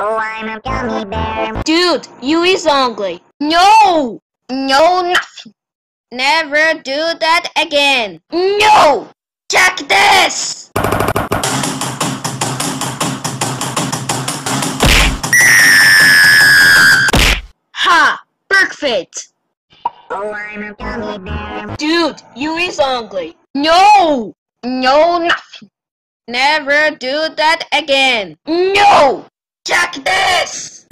Oh, I'm a gummy bear. Dude, you is ugly. No! No, nothing. Never do that again. No! Check this! Ha! Perfect! Oh, I'm a gummy bear. Dude, you is ugly. No! No, nothing. Never do that again. No! Check this!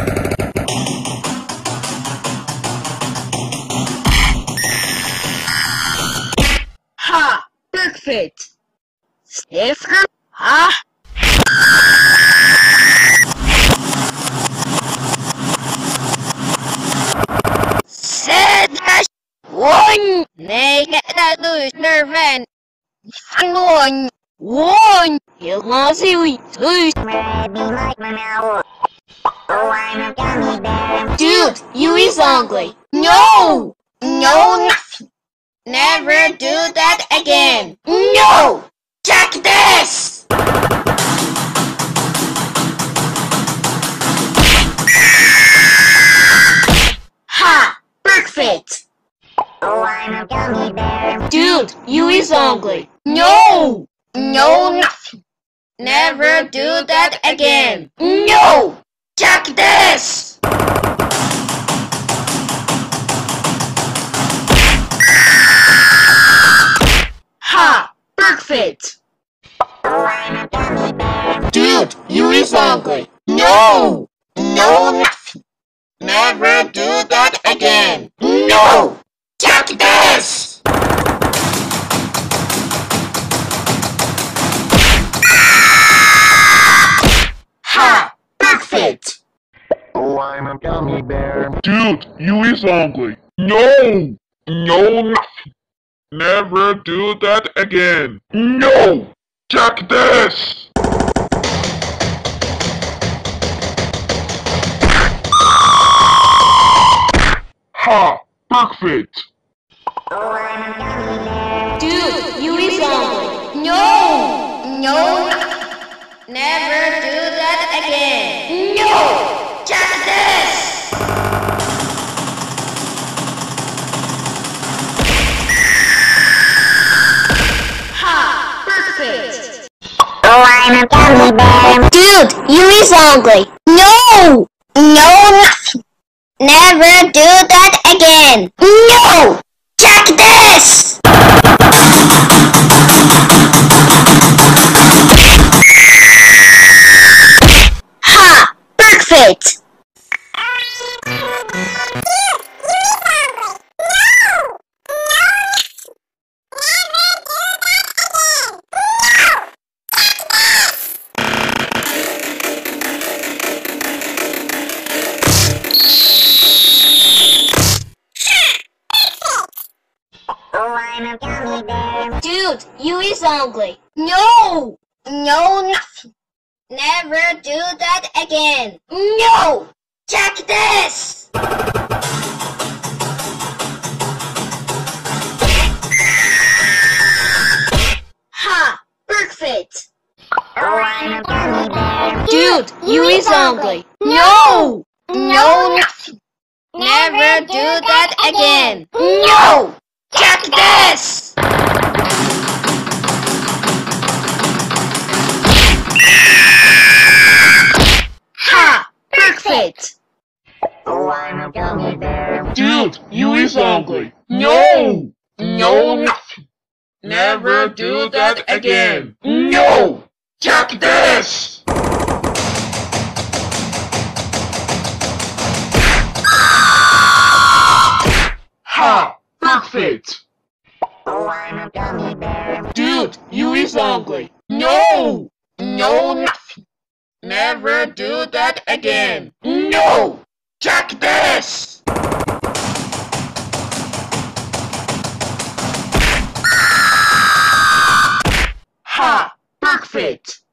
Ha! Perfect! Stefan? Ha! Said one! Nee, dat doe je nerven. One! One! You lousy we lose. Maybe like my mouth. Oh, I'm a gummy bear. Dude, you is ugly. No! No, nothing. Never do that again. No! Check this! Ha! Perfect! Oh, gummy bear. Dude, you is ugly. No! No, nothing. Never do that again. No! Check this! Ha! Perfect! Dude, you is ugly. No! No, nothing. Never do that again. No! Check this! I'm gummy bear. Dude, you is ugly. No! No, nothing. Never do that again. No! Check this! Ha! Perfect! Oh, I'm a gummy bear. Dude, you is ugly. No! No, nothing. Never do that again. A gummy bear. Dude, you is ugly. No! No, nothing. Never do that again. Dude, you is ugly. No! No, nothing. Never do that again. No! Check this! Ha! Perfect! I'm a gummy bear. Dude, you is ugly. No! No, nothing. Never do that again. No! Check this! Ha! Perfect! Oh, I'm a gummy bear. Dude, you is ugly. No! No, nothing. Never do that again. No! Check this! I'm a gummy bear. Dude, you is ugly. No! No, nothing. Never do that again. No! Check this! Ha! Perfect!